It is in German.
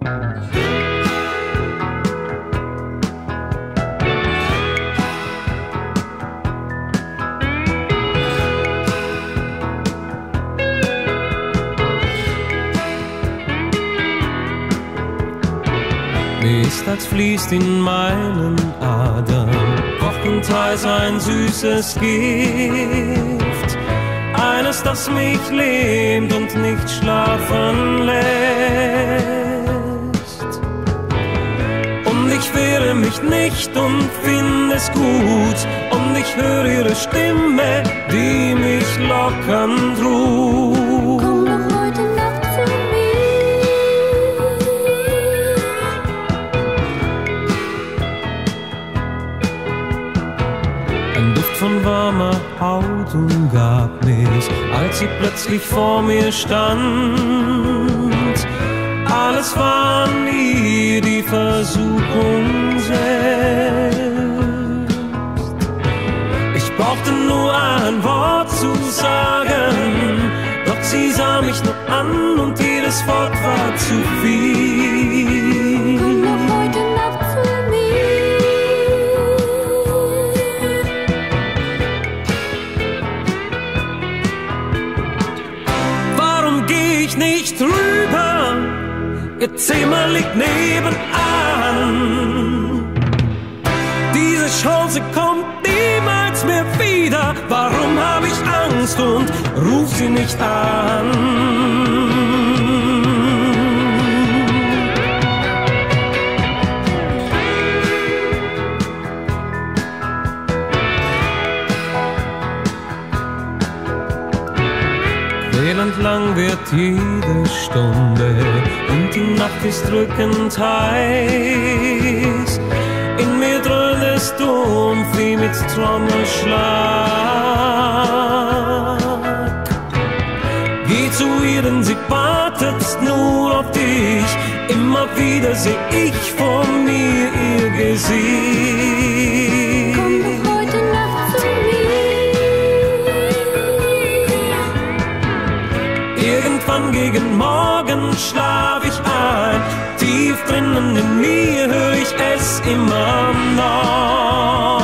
Ist, als fließt in meinen Adern kochend heiß ein süßes Gift. Eines, das mich lähmt und nicht schlafen lässt. Ich wehre mich nicht und finde es gut. Und ich höre ihre Stimme, die mich lockern ruft. Komm doch heute Nacht zu mir. Ein Duft von warmer Haut umgab mich, als sie plötzlich vor mir stand. Alles war nie die Versuchung nur ein Wort zu sagen, doch sie sah mich nur an und jedes Wort war zu viel. Komm doch heute Nacht zu mir. Warum geh ich nicht rüber? Ihr Zimmer liegt nebenan. Ruf sie nicht an? Quälend lang wird jede Stunde und die Nacht ist drückend heiß. In mir dröhnt es dumpf wie mit Trommelschlag. Geh zu ihr, denn sie wartet nur auf dich. Immer wieder seh ich vor mir ihr Gesicht. Komm doch heute Nacht zu mir. Irgendwann gegen Morgen schlaf ich ein. Tief drinnen in mir höre ich es immer noch.